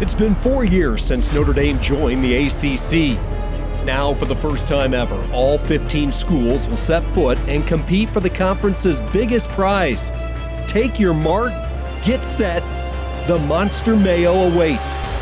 It's been four years since Notre Dame joined the ACC. Now, for the first time ever, all 15 schools will set foot and compete for the conference's biggest prize. Take your mark, get set, the Monster Meyo awaits.